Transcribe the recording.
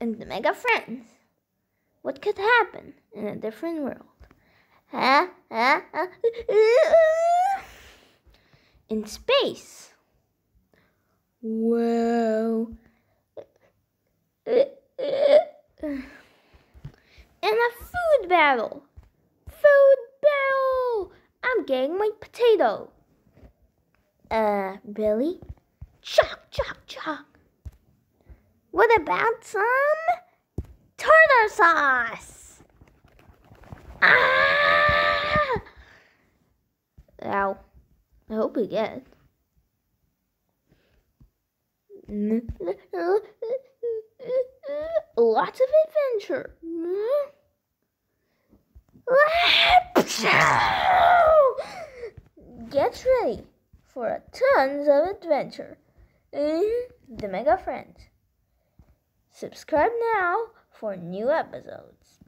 and the Mega Friends. What could happen in a different world? In space. Whoa. In a food battle. Food battle. I'm getting my potato. Uh, Billy? Chuck, chuck, chuck. What about some tartar sauce? Ah! Ow. I hope we get. Lots of adventure. Get ready for tons of adventure the Mega Friends. Subscribe now for new episodes.